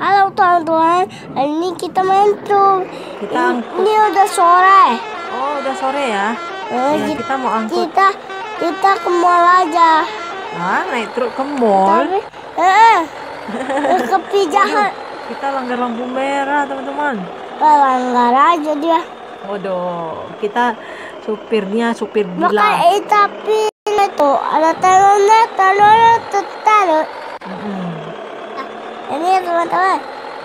Halo teman-teman, hari ini kita main truk. Kita angkut. ini udah sore. Oh, udah sore ya. Eh, Ya, ki- kita mau angkut. Kita kita ke mall aja. Ah, naik truk ke mall. Tapi, eh, eh, ke pijahan. Kita langgar lampu merah, teman-teman. Langgar aja dia. Waduh, kita supirnya supir gila. eh tapi itu ada talonnya, talonnya, talon. Mm-mm. Ini ya teman-teman.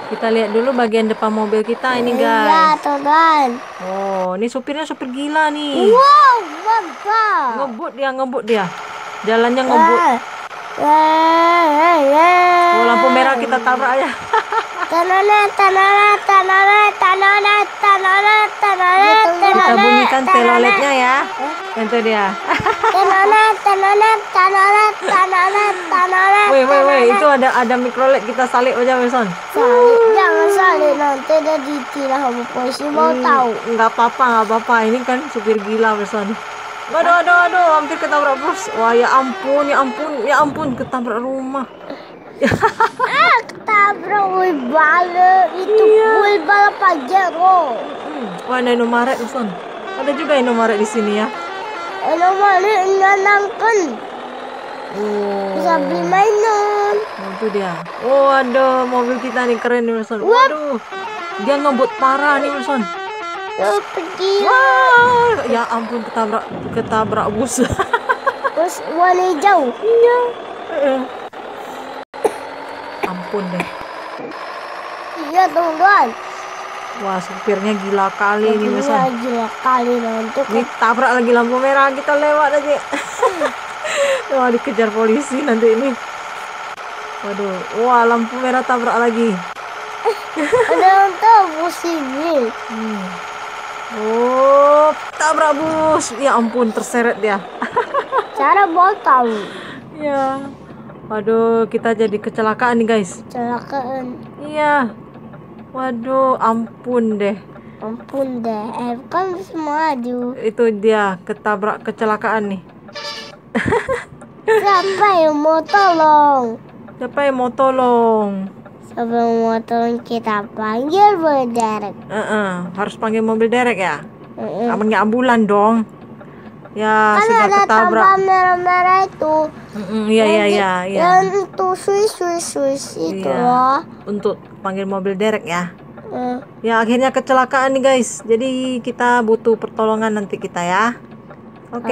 Kita lihat dulu bagian depan mobil kita ini, Iya guys. teman. Oh, ini supirnya supir gila nih. Wow, mantap. Ngebut dia, ngebut dia. Jalannya ngebut. Eh, eh, eh, eh. Oh, lampu merah kita tabrak ya. Tanana, tanana, tanana, tanana, tanana, tanana, Kita tanana, bunyikan teloletnya ya. Itu dia. tanana, tanana, tanana, tanana, tanana. Woi, woi, woi, itu ada ada mikrolet kita salib aja, Wilson. Salib, jangan salib nanti dia ditilang sama polisi mau Hmm, tahu. Nggak apa-apa, nggak apa-apa. Ini kan supir gila, Wilson. Aduh, aduh, aduh, hampir ketabrak bos. Wah, ya ampun, ya ampun, ya ampun, ketabrak rumah. Ah, ketabrak woi balik itu woi balap pajero. Hmm. Wah, ada Indomaret, Wilson. Ada juga Indomaret di sini ya. Ini balik nanangkan Oh, bisa beli mainan. oh, itu dia. Oh, aduh, mobil kita nih keren nih, Wilson. Waduh, dia ngebut parah nih, Wilson. Terus pergi Wah, ya ampun, ketabrak, ketabrak bus. terus warna hijau. Iya. Ampun deh. Iya teman-teman. Wah, supirnya gila kali ini, Gila, Wilson. gila kali nanti Ini tabrak lagi lampu merah, kita lewat aja. Wah, dikejar polisi nanti ini. Waduh, wah lampu merah tabrak lagi. ada yang tahu musibin. Hmm. Oh, tabrak bus. Ya ampun, terseret dia. Cara tahu Ya. Waduh, kita jadi kecelakaan nih, guys. kecelakaan. Iya. Waduh, ampun deh. Ampun deh, eh kan semua adu. Itu dia ketabrak kecelakaan nih. Siapa yang mau tolong? Siapa yang mau tolong? Siapa yang mau tolong kita panggil berderek. Heeh, harus panggil mobil derek ya. Mm-mm. Panggil ambulan dong. Ya, Kan sudah ada ketabrak. tambah merah-merah itu. Iya, iya, iya, iya. Yang itu suis suis suis itu Iya. loh. Untuk panggil mobil derek ya. Mm. Ya, akhirnya kecelakaan nih, guys. Jadi kita butuh pertolongan nanti kita ya. Oke.